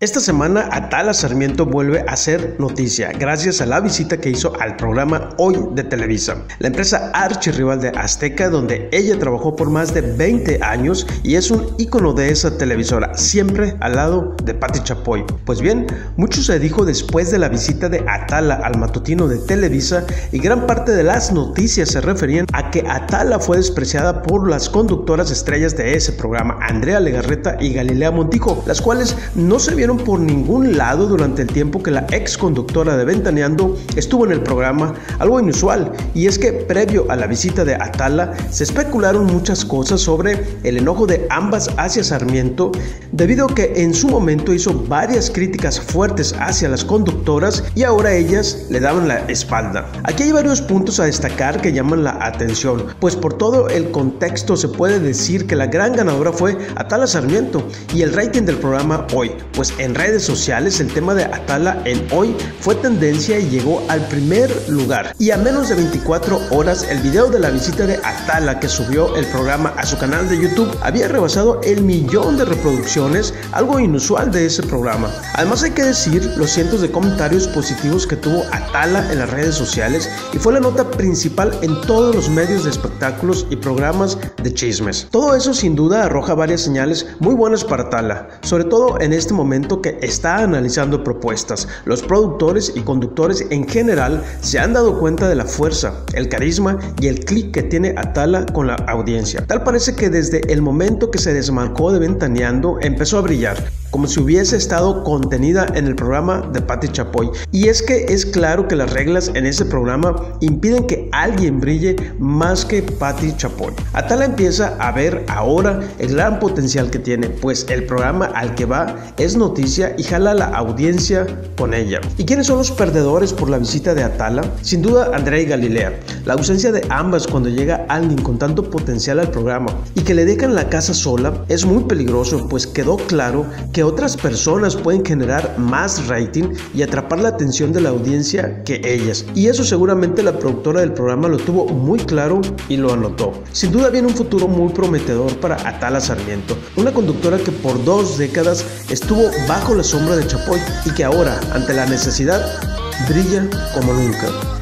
Esta semana Atala Sarmiento vuelve a ser noticia gracias a la visita que hizo al programa Hoy de Televisa, la empresa archirrival de Azteca donde ella trabajó por más de 20 años y es un ícono de esa televisora, siempre al lado de Patti Chapoy. Pues bien, mucho se dijo después de la visita de Atala al matutino de Televisa y gran parte de las noticias se referían a que Atala fue despreciada por las conductoras estrellas de ese programa, Andrea Legarreta y Galilea Montijo, las cuales no se vieron por ningún lado durante el tiempo que la ex conductora de Ventaneando estuvo en el programa, algo inusual, y es que previo a la visita de Atala se especularon muchas cosas sobre el enojo de ambas hacia Sarmiento, debido a que en su momento hizo varias críticas fuertes hacia las conductoras y ahora ellas le daban la espalda. Aquí hay varios puntos a destacar que llaman la atención, pues por todo el contexto se puede decir que la gran ganadora fue Atala Sarmiento y el rating del programa hoy, pues en redes sociales el tema de Atala en hoy fue tendencia y llegó al primer lugar. Y a menos de 24 horas el video de la visita de Atala que subió el programa a su canal de YouTube había rebasado el millón de reproducciones, algo inusual de ese programa. Además hay que decir los cientos de comentarios positivos que tuvo Atala en las redes sociales y fue la nota principal en todos los medios de espectáculos y programas de chismes. Todo eso sin duda arroja varias señales muy buenas para Atala, sobre todo en este momento que está analizando propuestas. Los productores y conductores en general se han dado cuenta de la fuerza, el carisma y el clic que tiene Atala con la audiencia. Tal parece que desde el momento que se desmarcó de Ventaneando empezó a brillar como si hubiese estado contenida en el programa de Patti Chapoy. Y es que es claro que las reglas en ese programa impiden que alguien brille más que Patti Chapoy. Atala empieza a ver ahora el gran potencial que tiene, pues el programa al que va es noticia y jala la audiencia con ella. ¿Y quiénes son los perdedores por la visita de Atala? Sin duda Andrea y Galilea. La ausencia de ambas cuando llega alguien con tanto potencial al programa y que le dejan la casa sola es muy peligroso, pues quedó claro que que otras personas pueden generar más rating y atrapar la atención de la audiencia que ellas. Y eso seguramente la productora del programa lo tuvo muy claro y lo anotó. Sin duda viene un futuro muy prometedor para Atala Sarmiento, una conductora que por dos décadas estuvo bajo la sombra de Chapoy y que ahora, ante la necesidad, brilla como nunca.